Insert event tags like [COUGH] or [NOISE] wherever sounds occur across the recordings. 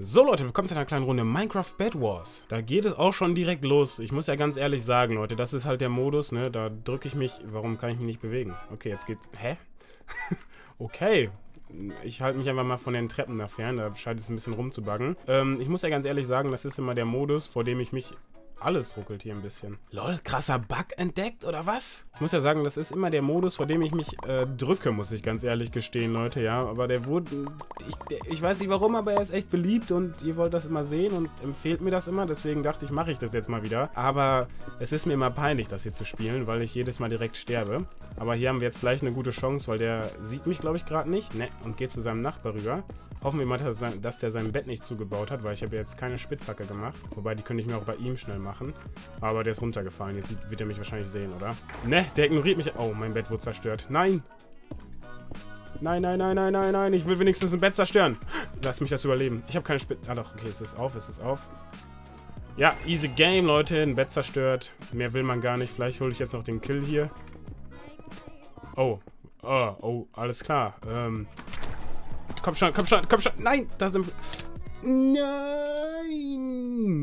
So Leute, willkommen zu einer kleinen Runde Minecraft Bed Wars. Da geht es auch schon direkt los. Ich muss ja ganz ehrlich sagen, Leute, das ist halt der Modus, ne? Da drücke ich mich... Warum kann ich mich nicht bewegen? Okay, jetzt geht's... Hä? [LAUGHS] okay. Ich halte mich einfach mal von den Treppen da fern, da scheint es ein bisschen rumzubuggen. Ähm, ich muss ja ganz ehrlich sagen, das ist immer der Modus, vor dem ich mich alles ruckelt hier ein bisschen. Lol, krasser Bug entdeckt, oder was? Ich muss ja sagen, das ist immer der Modus, vor dem ich mich äh, drücke, muss ich ganz ehrlich gestehen, Leute, ja. Aber der wurde... Ich, ich weiß nicht warum, aber er ist echt beliebt und ihr wollt das immer sehen und empfehlt mir das immer. Deswegen dachte ich, mache ich das jetzt mal wieder. Aber es ist mir immer peinlich, das hier zu spielen, weil ich jedes Mal direkt sterbe. Aber hier haben wir jetzt vielleicht eine gute Chance, weil der sieht mich, glaube ich, gerade nicht. Ne, und geht zu seinem Nachbar rüber. Hoffen wir mal, dass der sein Bett nicht zugebaut hat, weil ich habe jetzt keine Spitzhacke gemacht. Wobei, die könnte ich mir auch bei ihm schnell machen. Aber der ist runtergefallen. Jetzt wird er mich wahrscheinlich sehen, oder? Ne, der ignoriert mich. Oh, mein Bett wurde zerstört. Nein! Nein, nein, nein, nein, nein, nein. Ich will wenigstens ein Bett zerstören. Lass mich das überleben. Ich habe keine Spitze. Ah doch, okay, es ist auf, es ist auf. Ja, easy game, Leute. Ein Bett zerstört. Mehr will man gar nicht. Vielleicht hole ich jetzt noch den Kill hier. Oh. Oh, oh, alles klar. Ähm, Komm schon, komm schon, komm schon. Nein, da sind... Nein.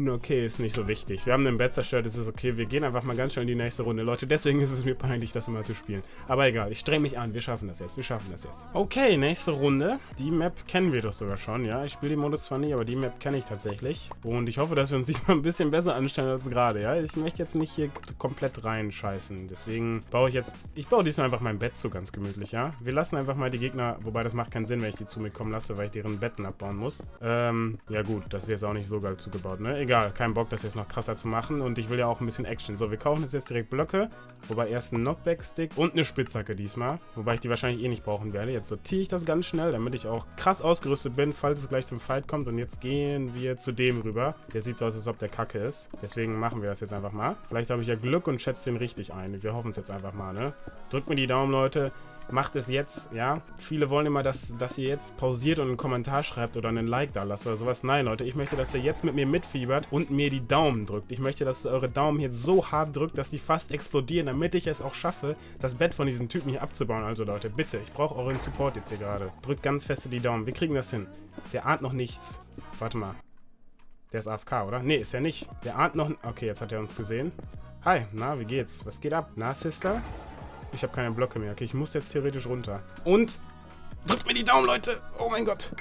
Okay, ist nicht so wichtig. Wir haben den Bett zerstört, es ist okay. Wir gehen einfach mal ganz schnell in die nächste Runde. Leute, deswegen ist es mir peinlich, das immer zu spielen. Aber egal, ich streng mich an. Wir schaffen das jetzt. Wir schaffen das jetzt. Okay, nächste Runde. Die Map kennen wir doch sogar schon, ja. Ich spiele den Modus zwar nicht, aber die Map kenne ich tatsächlich. Und ich hoffe, dass wir uns [LAUGHS] diesmal ein bisschen besser anstellen als gerade, ja. Ich möchte jetzt nicht hier komplett reinscheißen. Deswegen baue ich jetzt... Ich baue diesmal einfach mein Bett so ganz gemütlich, ja. Wir lassen einfach mal die Gegner... Wobei, das macht keinen Sinn, wenn ich die zu mir kommen lasse, weil ich deren Betten abbauen muss. Ähm, ja gut, das ist jetzt auch nicht so geil zugebaut, ne? Egal, kein Bock, das jetzt noch krasser zu machen. Und ich will ja auch ein bisschen Action. So, wir kaufen jetzt, jetzt direkt Blöcke. Wobei erst ein Knockback-Stick und eine Spitzhacke diesmal. Wobei ich die wahrscheinlich eh nicht brauchen werde. Jetzt sortiere ich das ganz schnell, damit ich auch krass ausgerüstet bin, falls es gleich zum Fight kommt. Und jetzt gehen wir zu dem rüber. Der sieht so aus, als ob der kacke ist. Deswegen machen wir das jetzt einfach mal. Vielleicht habe ich ja Glück und schätze den richtig ein. Wir hoffen es jetzt einfach mal, ne? Drückt mir die Daumen, Leute macht es jetzt, ja. Viele wollen immer, dass, dass ihr jetzt pausiert und einen Kommentar schreibt oder einen Like da lasst oder sowas. Nein, Leute, ich möchte, dass ihr jetzt mit mir mitfiebert und mir die Daumen drückt. Ich möchte, dass ihr eure Daumen jetzt so hart drückt, dass die fast explodieren, damit ich es auch schaffe, das Bett von diesem Typen hier abzubauen. Also Leute, bitte, ich brauche euren Support jetzt hier gerade. Drückt ganz feste die Daumen. Wir kriegen das hin. Der ahnt noch nichts. Warte mal. Der ist AFK, oder? Nee, ist er nicht. Der ahnt noch... Okay, jetzt hat er uns gesehen. Hi, na, wie geht's? Was geht ab? Na, Sister? Ich habe keine Blöcke mehr. Okay, ich muss jetzt theoretisch runter. Und drückt mir die Daumen, Leute. Oh mein Gott.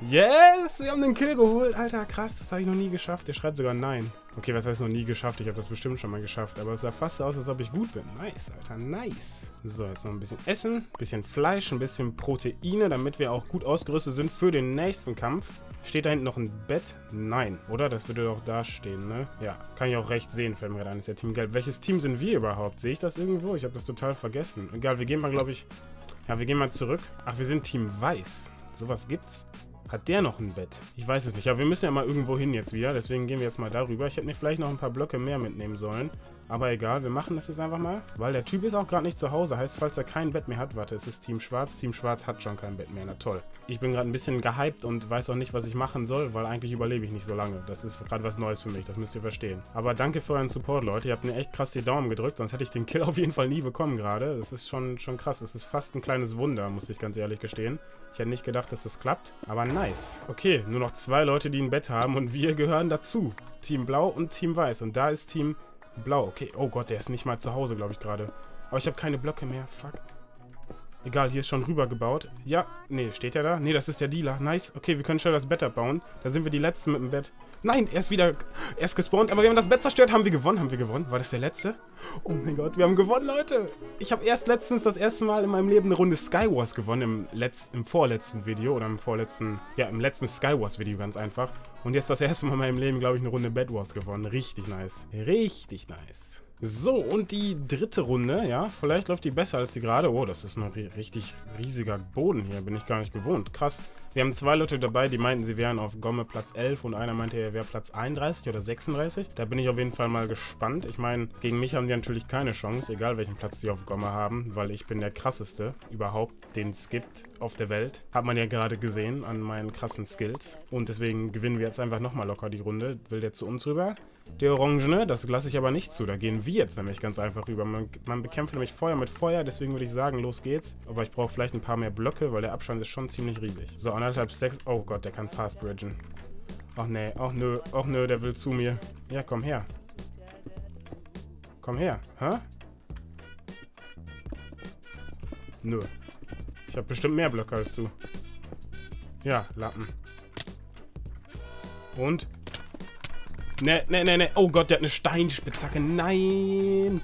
Yes, wir haben den Kill geholt. Alter, krass, das habe ich noch nie geschafft. Der schreibt sogar Nein. Okay, was heißt noch nie geschafft? Ich habe das bestimmt schon mal geschafft. Aber es sah fast aus, als ob ich gut bin. Nice, Alter, nice. So, jetzt noch ein bisschen Essen, ein bisschen Fleisch, ein bisschen Proteine, damit wir auch gut ausgerüstet sind für den nächsten Kampf. Steht da hinten noch ein Bett? Nein, oder? Das würde doch da stehen, ne? Ja, kann ich auch recht sehen, fällt mir gerade ein, ist ja Team Gelb. Welches Team sind wir überhaupt? Sehe ich das irgendwo? Ich habe das total vergessen. Egal, wir gehen mal, glaube ich... Ja, wir gehen mal zurück. Ach, wir sind Team Weiß. Sowas gibt's? Hat der noch ein Bett? Ich weiß es nicht. Aber wir müssen ja mal irgendwo hin jetzt wieder. Deswegen gehen wir jetzt mal darüber. Ich hätte mir vielleicht noch ein paar Blöcke mehr mitnehmen sollen. Aber egal, wir machen das jetzt einfach mal. Weil der Typ ist auch gerade nicht zu Hause. Heißt, falls er kein Bett mehr hat, warte, es ist Team Schwarz. Team Schwarz hat schon kein Bett mehr. Na toll. Ich bin gerade ein bisschen gehypt und weiß auch nicht, was ich machen soll, weil eigentlich überlebe ich nicht so lange. Das ist gerade was Neues für mich, das müsst ihr verstehen. Aber danke für euren Support, Leute. Ihr habt mir echt krass die Daumen gedrückt, sonst hätte ich den Kill auf jeden Fall nie bekommen gerade. Das ist schon, schon krass. Das ist fast ein kleines Wunder, muss ich ganz ehrlich gestehen. Ich hätte nicht gedacht, dass das klappt, aber nice. Okay, nur noch zwei Leute, die ein Bett haben und wir gehören dazu. Team Blau und Team Weiß. Und da ist Team Blau. Okay, oh Gott, der ist nicht mal zu Hause, glaube ich, gerade. Aber ich habe keine Blöcke mehr. Fuck. Egal, hier ist schon rübergebaut. Ja, nee, steht er da? Nee, das ist der Dealer. Nice. Okay, wir können schnell das Bett abbauen. Da sind wir die Letzten mit dem Bett. Nein, er ist wieder... Er ist gespawnt, aber wir haben das Bett zerstört. Haben wir gewonnen? Haben wir gewonnen? War das der Letzte? Oh mein Gott, wir haben gewonnen, Leute. Ich habe erst letztens das erste Mal in meinem Leben eine Runde Skywars gewonnen. Im, Letz-, im vorletzten Video oder im vorletzten... Ja, im letzten Skywars-Video ganz einfach. Und jetzt das erste Mal in meinem Leben, glaube ich, eine Runde Bed Wars gewonnen. Richtig nice. Richtig nice. So, und die dritte Runde, ja, vielleicht läuft die besser als die gerade. Oh, das ist ein richtig riesiger Boden hier, bin ich gar nicht gewohnt. Krass. Wir haben zwei Leute dabei, die meinten, sie wären auf Gomme Platz 11 und einer meinte, er wäre Platz 31 oder 36. Da bin ich auf jeden Fall mal gespannt. Ich meine, gegen mich haben die natürlich keine Chance, egal welchen Platz die auf Gomme haben, weil ich bin der krasseste überhaupt, den es gibt auf der Welt. Hat man ja gerade gesehen an meinen krassen Skills. Und deswegen gewinnen wir jetzt einfach nochmal locker die Runde. Will der zu uns rüber? Der Orangene, das lasse ich aber nicht zu. Da gehen wir jetzt nämlich ganz einfach rüber. Man, man bekämpft nämlich Feuer mit Feuer, deswegen würde ich sagen, los geht's. Aber ich brauche vielleicht ein paar mehr Blöcke, weil der Abstand ist schon ziemlich riesig. So, anderthalb Stacks. Oh Gott, der kann fast bridgen. Ach nee, ach nö, ach nö, der will zu mir. Ja, komm her. Komm her, hä? Nö. Ich habe bestimmt mehr Blöcke als du. Ja, Lappen. Und? Ne, ne, ne, ne. Oh Gott, der hat eine Steinspitzhacke. Nein.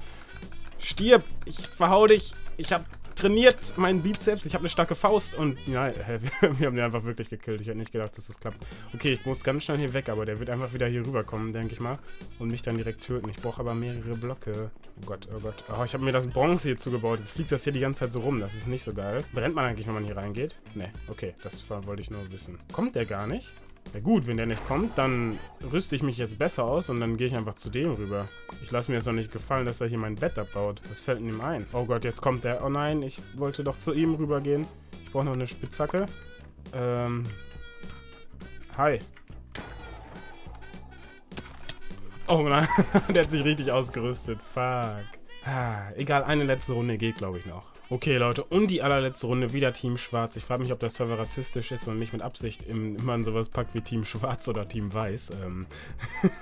Stirb. Ich verhau dich. Ich habe trainiert meinen Bizeps. Ich habe eine starke Faust. Und ja, [LAUGHS] wir haben den einfach wirklich gekillt. Ich hätte nicht gedacht, dass das klappt. Okay, ich muss ganz schnell hier weg. Aber der wird einfach wieder hier rüberkommen, denke ich mal. Und mich dann direkt töten. Ich brauche aber mehrere Blöcke. Oh Gott, oh Gott. Oh, ich habe mir das Bronze hier zugebaut. Jetzt fliegt das hier die ganze Zeit so rum. Das ist nicht so geil. Brennt man eigentlich, wenn man hier reingeht? Ne, okay. Das wollte ich nur wissen. Kommt der gar nicht? Ja gut, wenn der nicht kommt, dann rüste ich mich jetzt besser aus und dann gehe ich einfach zu dem rüber. Ich lasse mir jetzt noch nicht gefallen, dass er hier mein Bett abbaut. Das fällt ihm ein. Oh Gott, jetzt kommt der. Oh nein, ich wollte doch zu ihm rübergehen. Ich brauche noch eine Spitzhacke. Ähm. Hi. Oh nein, [LAUGHS] der hat sich richtig ausgerüstet. Fuck. Ah, egal, eine letzte Runde geht, glaube ich, noch. Okay, Leute, und die allerletzte Runde wieder Team Schwarz. Ich frage mich, ob das Server rassistisch ist und mich mit Absicht im, immer in sowas packt wie Team Schwarz oder Team Weiß. Ähm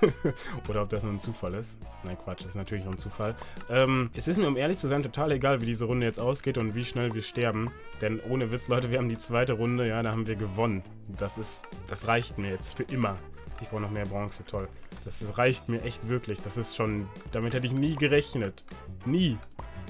[LAUGHS] oder ob das nur ein Zufall ist. Nein, Quatsch, das ist natürlich auch ein Zufall. Ähm, es ist mir, um ehrlich zu sein, total egal, wie diese Runde jetzt ausgeht und wie schnell wir sterben. Denn ohne Witz, Leute, wir haben die zweite Runde, ja, da haben wir gewonnen. Das ist, das reicht mir jetzt für immer. Ich brauche noch mehr Bronze, toll. Das reicht mir echt wirklich. Das ist schon... Damit hätte ich nie gerechnet. Nie.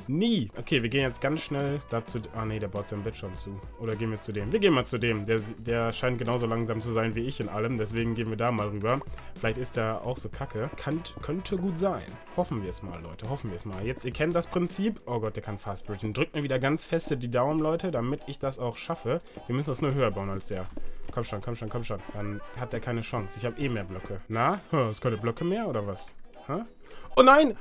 Nie. Okay, wir gehen jetzt ganz schnell dazu... Ah nee, der baut sein Bett schon zu. Oder gehen wir zu dem? Wir gehen mal zu dem. Der, der scheint genauso langsam zu sein wie ich in allem. Deswegen gehen wir da mal rüber. Vielleicht ist der auch so kacke. Kann, könnte gut sein. Hoffen wir es mal, Leute. Hoffen wir es mal. Jetzt, ihr kennt das Prinzip. Oh Gott, der kann fast bridgen. Drückt mir wieder ganz feste die Daumen, Leute, damit ich das auch schaffe. Wir müssen das nur höher bauen als der. Komm schon, komm schon, komm schon. Dann hat er keine Chance. Ich habe eh mehr Blöcke. Na? Hast keine Blöcke mehr oder was? Hä? Oh nein!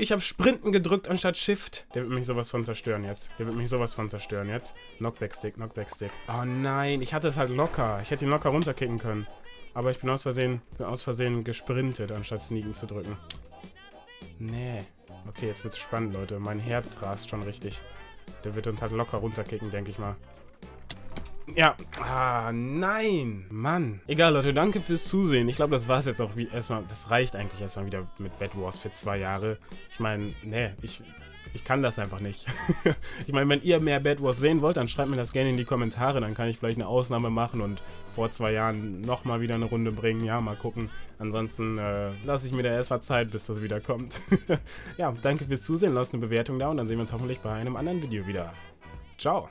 Ich habe Sprinten gedrückt anstatt Shift. Der wird mich sowas von zerstören jetzt. Der wird mich sowas von zerstören jetzt. Knockback-Stick, Knockback-Stick. Oh nein, ich hatte es halt locker. Ich hätte ihn locker runterkicken können. Aber ich bin aus Versehen, bin aus Versehen gesprintet, anstatt Sneaken zu drücken. Nee. Okay, jetzt wird's spannend, Leute. Mein Herz rast schon richtig. Der wird uns halt locker runterkicken, denke ich mal. Ja. Ah, nein. Mann. Egal, Leute, danke fürs Zusehen. Ich glaube, das war es jetzt auch wie erstmal. Das reicht eigentlich erstmal wieder mit Bad Wars für zwei Jahre. Ich meine, ne, ich, ich kann das einfach nicht. [LAUGHS] ich meine, wenn ihr mehr Bad Wars sehen wollt, dann schreibt mir das gerne in die Kommentare. Dann kann ich vielleicht eine Ausnahme machen und vor zwei Jahren nochmal wieder eine Runde bringen. Ja, mal gucken. Ansonsten äh, lasse ich mir da erstmal Zeit, bis das wieder kommt. [LAUGHS] ja, danke fürs Zusehen. Lasst eine Bewertung da und dann sehen wir uns hoffentlich bei einem anderen Video wieder. Ciao.